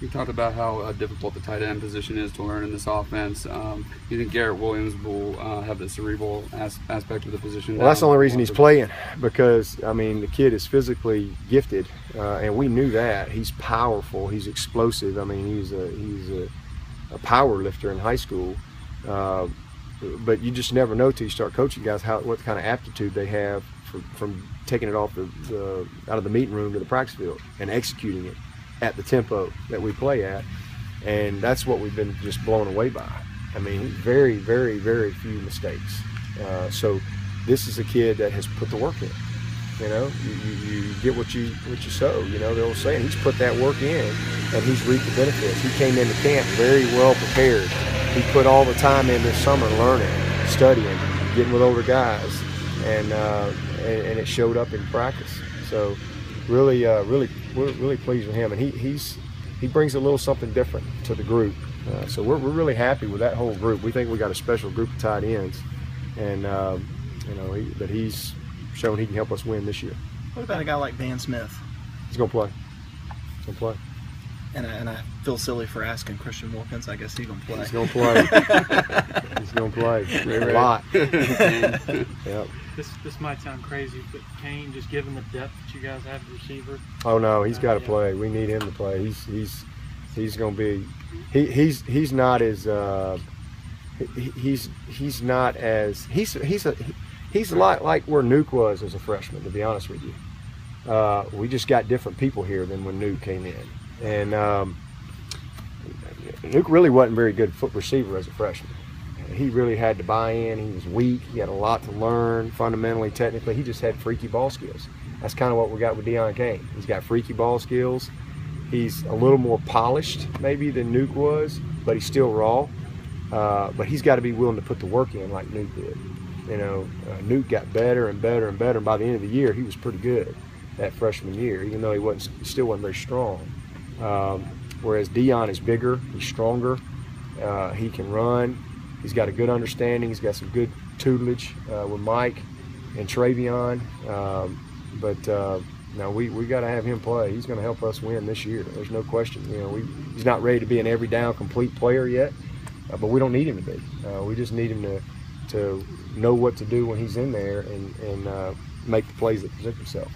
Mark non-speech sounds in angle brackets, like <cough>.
You talked about how uh, difficult the tight end position is to learn in this offense. Um, you think Garrett Williams will uh, have the cerebral as- aspect of the position? Well, that's the only reason he's playing because I mean the kid is physically gifted, uh, and we knew that. He's powerful. He's explosive. I mean, he's a he's a, a power lifter in high school. Uh, but you just never know till you start coaching guys how what kind of aptitude they have from, from taking it off the, the out of the meeting room to the practice field and executing it at the tempo that we play at, and that's what we've been just blown away by. I mean, very, very, very few mistakes. Uh, so this is a kid that has put the work in. You know, you, you, get what you what you sow. You know, the old saying. He's put that work in, and he's reaped the benefits. He came into camp very well prepared. He put all the time in this summer learning, studying, getting with older guys, and uh, and, and it showed up in practice. So really, uh, really, we're really pleased with him, and he he's he brings a little something different to the group. Uh, so we're, we're really happy with that whole group. We think we got a special group of tight ends, and um, you know he, that he's shown he can help us win this year. What about a guy like Van Smith? He's gonna play. He's gonna play. And I, and I feel silly for asking Christian Wilkins. I guess he's gonna play. He's gonna play. <laughs> He's gonna play a lot. <laughs> yep. This this might sound crazy, but Cain, just given the depth that you guys have at receiver, Oh no, he's got to play. We need him to play. He's he's he's gonna be. He, he's he's not as. Uh, he, he's he's not as he's he's a he's a lot like where Nuke was as a freshman. To be honest with you, uh, we just got different people here than when Nuke came in, and um, Nuke really wasn't very good foot receiver as a freshman. He really had to buy in. He was weak. He had a lot to learn fundamentally, technically. He just had freaky ball skills. That's kind of what we got with Deon Cain. He's got freaky ball skills. He's a little more polished maybe than Nuke was, but he's still raw. Uh, but he's got to be willing to put the work in like Nuke did. You know, uh, Nuke got better and better and better. And by the end of the year, he was pretty good that freshman year, even though he wasn't still wasn't very strong. Um, whereas Deon is bigger, he's stronger, uh, he can run, he's got a good understanding, he's got some good tutelage uh, with Mike and Trevion. Um, but uh, we, we got to have him play. He's going to help us win this year. There's no question. You know, we, he's not ready to be an every down complete player yet, uh, but we don't need him to be. Uh, we just need him to to know what to do when he's in there and and uh, make the plays that present themselves.